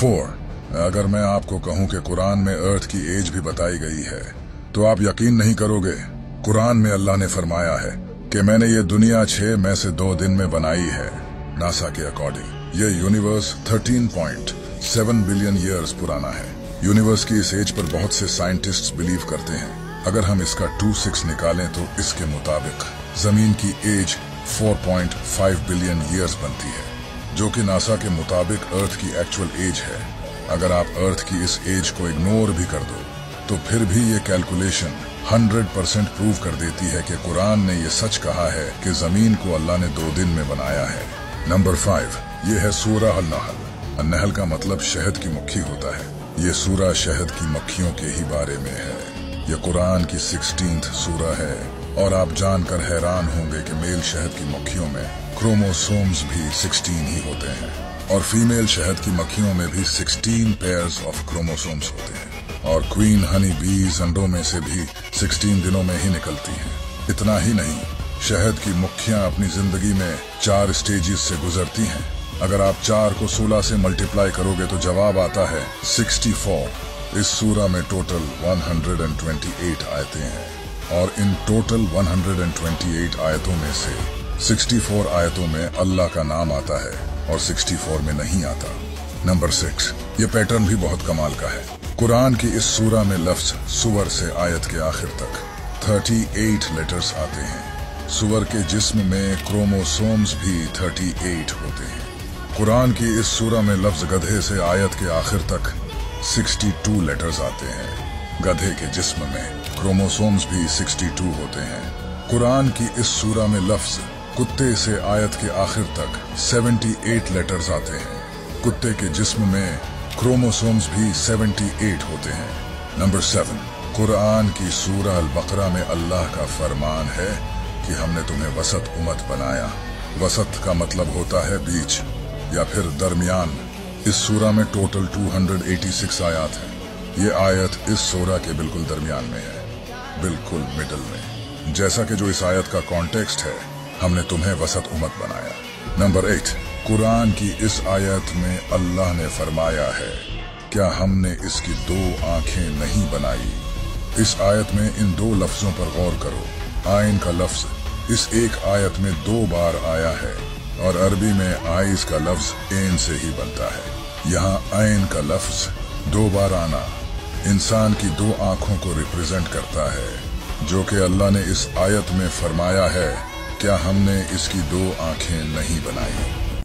Four अगर मैं आपको कहूँ कि कुरान में अर्थ की एज भी बताई गई है तो आप यकीन नहीं करोगे, कुरान में अल्लाह ने फरमाया है कि मैंने ये दुनिया छह में से दो दिन में बनाई है, नासा के अकॉर्डिंग ये यूनिवर्स 13.7 बिलियन ईयर्स पुराना है. यूनिवर्स की इस एज पर बहुत से साइंटिस्ट्स बिलीव करते हैं. अगर हम इसका टू सिक्स निकालें तो इसके मुताबिक, ज़मीन की एज 4.5 बिलियन ईयर्स बनती है. जो कि नासा के मुताबिक अर्थ की एक्चुअल एज है। अगर आप अर्थ की इस एज को इग्नोर भी कर दो तो फिर भी ये कैलकुलेशन 100 परसेंट प्रूव कर देती है कि कुरान ने ये सच कहा है कि ज़मीन को अल्लाह ने दो दिन में बनाया है। नंबर फाइव ये है सूरा अल नहल का मतलब शहद की मक्खी होता है। ये सूरा शहद की मक्खियों के ही बारे में है। ये कुरान की सिक्सटीन सूरा है। और आप जानकर हैरान होंगे कि मेल शहद की मक्खियों में क्रोमोसोम्स भी 16 ही होते हैं और फीमेल शहद की मक्खियों में भी 16 पेयर्स ऑफ़ क्रोमोसोम्स होते हैं और क्वीन हनी बीज अंडों में से भी 16 दिनों में ही निकलती हैं। इतना ही नहीं, शहद की मुखियाँ अपनी ज़िंदगी में चार स्टेजेस से गुजरती हैं। अगर आप चार को 16 से मल्टीप्लाई करोगे तो जवाब आता है 64 इस सूरा में टोटल 128 आयतें हैं और इन टोटल 128 आयतों में से 64 आयतों में अल्लाह का नाम आता है और 64 में नहीं आता। नंबर सिक्स, ये पैटर्न भी बहुत कमाल का है। कुरान की इस सूरा में लफ्ज सुवर से आयत के आखिर तक 38 लेटर्स आते हैं। सुवर के जिस्म में क्रोमोसोम्स भी 38 होते हैं। कुरान की इस सूरा में लफ्ज गधे से आयत के आखिर तक 62 लेटर्स आते हैं। गधे के जिस्म में क्रोमोसोम्स भी 62 होते हैं। कुरान की इस सूरा में लफ्ज कुत्ते से आयत के आखिर तक 78 लेटर्स आते हैं। कुत्ते के जिस्म में क्रोमोसोम्स भी 78 होते हैं। नंबर सेवन कुरान की सूरा अल बकरा में अल्लाह का फरमान है कि हमने तुम्हें वसत उमत बनाया। वसत का मतलब होता है बीच, या फिर दरमियान। इस सूरा में टोटल 286 आयात हैं। ये आयत इस सोरा के बिल्कुल दरमियान में है, बिल्कुल मिडल में। जैसा कि जो इस आयत का कॉन्टेक्स्ट है हमने तुम्हें वसत उमत बनाया। नंबर एट कुरान की इस आयत में अल्लाह ने फरमाया है, क्या हमने इसकी दो आँखें नहीं बनाई? इस आयत में इन दो लफ्जों पर गौर करो। आयन का लफ्ज, इस एक आयत में दो बार आया है, और अरबी में आइस का लफ्ज एन से ही बनता है। यहाँ आयन का लफ्ज, दो बार आना, इंसान की दो आँखों को रिप्रेजेंट करता है, जो कि अल्लाह ने इस आयत में फरमाया है क्या हमने इसकी दो आँखें नहीं बनाई?